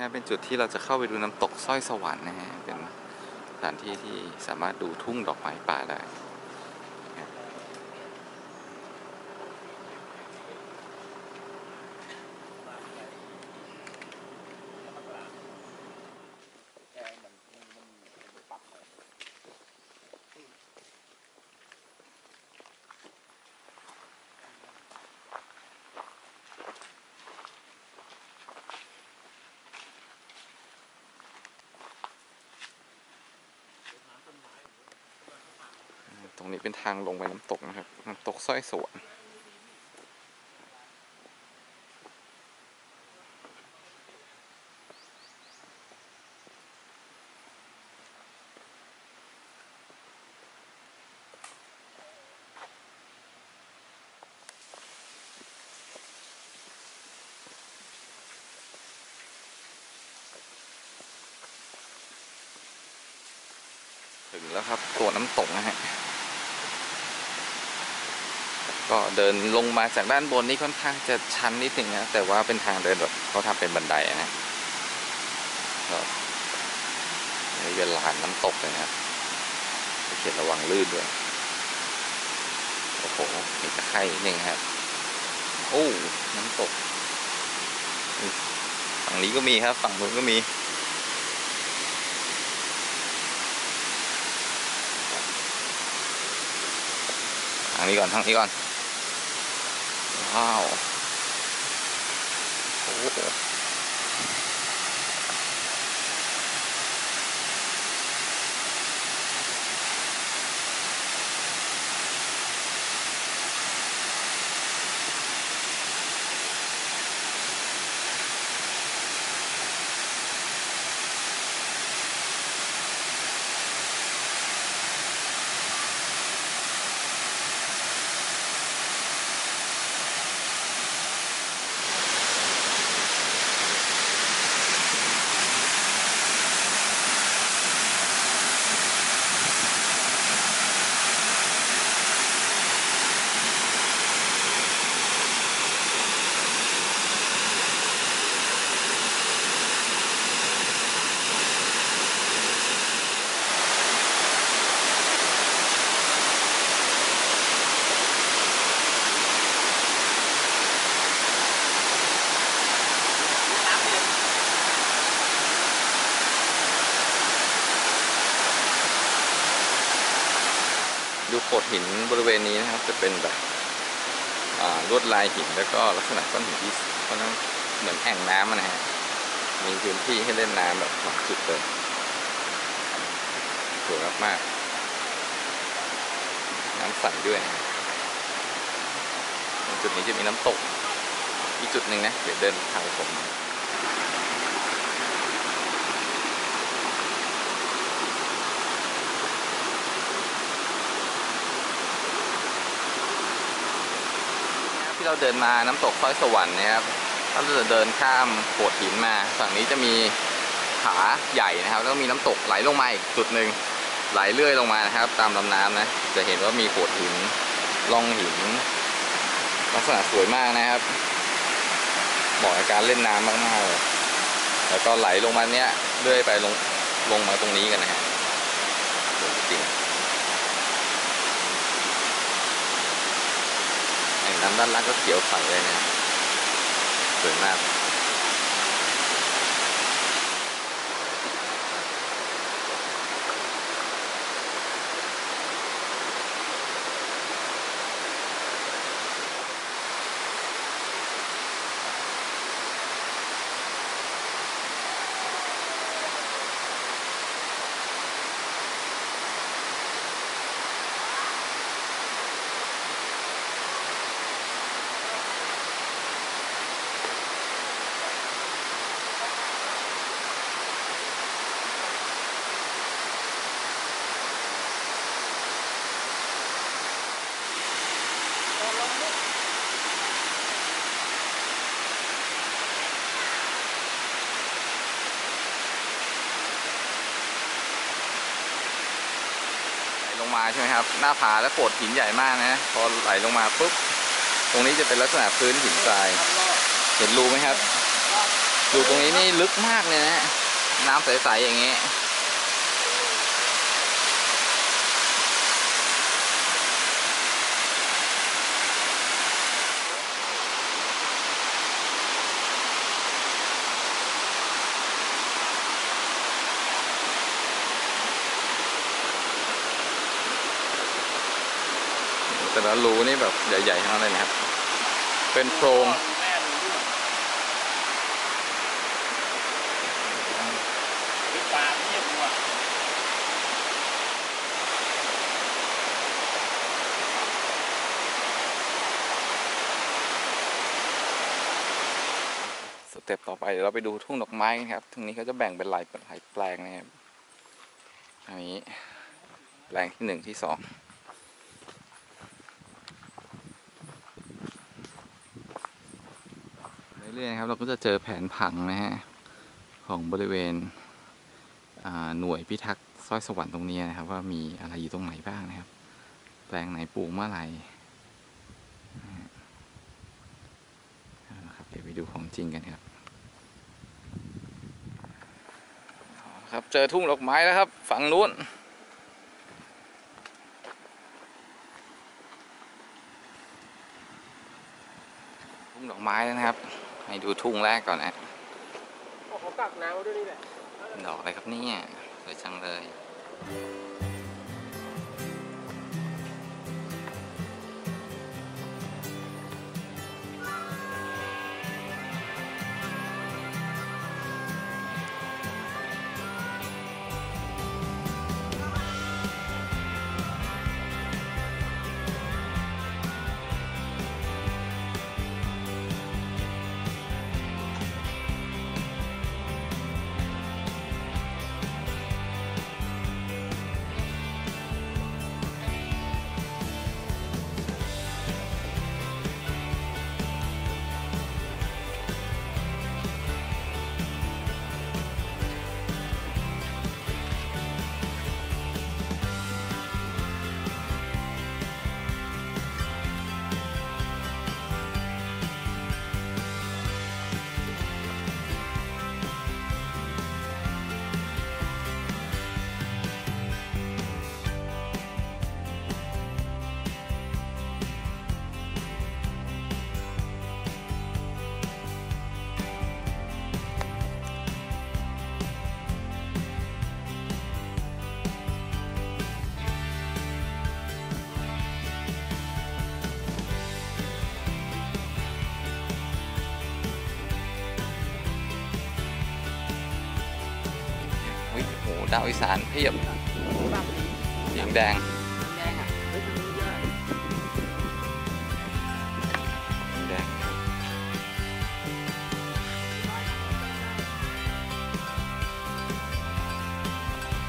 ฮะเป็นจุดที่เราจะเข้าไปดูน้ำตกสร้อยสวรรค์นะฮะเป็นสถานที่ที่สามารถดูทุ่งดอกไม้ป่าได้ รงนี้เป็นทางลงไปน้ำตกนะครับ น้ำตกสร้อยสวรรค์ถึงแล้วครับตัวน้ำตกนะฮะ ก็เดินลงมาจากด้านบนนี่ค่อนข้างจะชันนิดนึงนะแต่ว่าเป็นทางเดินแบบเขาทำเป็นบันไดนะนี่เป็นลานน้ำตกเลยนะครับเขียนระวังลื่นด้วยโอ้โหมีตะไคร่นิดนึงครับโอ้น้ำตกฝั่งนี้ก็มีครับ ฝั่งนู้นก็มีทางนี้ก่อนทางนี้ก่อน ว้า ดูโขดหินบริเวณนี้นะครับ จะเป็นแบบลวดลายหินแล้วก็ลักษณะก้อนหินที่ค่อนข้างเหมือนแอ่งน้ำนะฮะมีพื้นที่ให้เล่นน้ำแบบสองจุดเลยสวยมากๆน้ำใสด้วยนะจุดนี้จะมีน้ำตก อีกจุดหนึ่งนะ เดี๋ยวเดินทางไปชม เราเดินมาน้ำตกสร้อยสวรรค์นะครับเราจะเดินข้ามโขดหินมา ฝั่งนี้จะมีผาใหญ่นะครับแล้วมีน้ำตกไหลลงมาอีกจุดหนึ่งไหลเลื่อยลงมานะครับ ตามลำน้ำนะ จะเห็นว่ามีโขดหินร่องหิน ลักษณะสวยมากนะครับเหมาะกับการเล่นน้ำมากๆเลยแล้วก็ไหลลงมาเนี้ยเลื่อยไปลงลงมาตรงนี้กันนะฮะสวยจริงแอ่งน้ำ ด้านล่างก็เขียวใสเลยนะสวยมาก ใช่ไหมครับ หน้าผาและโขดหินใหญ่มากนะ พอไหลลงมาปุ๊บ ตรงนี้จะเป็นลักษณะพื้นหินทราย เห็นรูไหมครับ ดูตรงนี้นี่ลึกมากเลยนะ น้ำใสๆอย่างเงี้ย แต่ละรูนี่แบบใหญ่ๆทั้งนั้นเลยนะครับ เป็นโพรงแม่ดูด้วยคือปลาเทียบวัวสเต็ปต่อไปเดี๋ยวเราไปดูทุ่งดอกไม้กันครับ ทุ่งนี้เขาจะแบ่งเป็นหลายหลายแปลงนะครับอันนี้แปลงที่หนึ่งที่สอง เรื่อยๆนะครับเราก็จะเจอแผนผังนะฮะของบริเวณหน่วยพิทักษ์สร้อยสวรรค์ตรงนี้นะครับ ว่ามีอะไรอยู่ตรงไหนบ้างนะครับ แปลงไหนปลูกเมื่อไหร่นะฮะเอาละครับเดี๋ยวไปดูของจริงกันครับครับเจอทุ่งดอกไม้แล้วครับ ฝั่งนู้นทุ่งดอกไม้แล้วนะครับ ให้ดูทุ่งแรกก่อนนะเขากักน้ำไว้ด้วยนี่แหละดอกอะไรครับเนี่ยสวยจังเลย ดาวอีสานเพียบเหลืองแดงแดงอะเฮ้ยมันเยอะแดง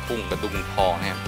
ทุ่งกระดุมทองนะครับ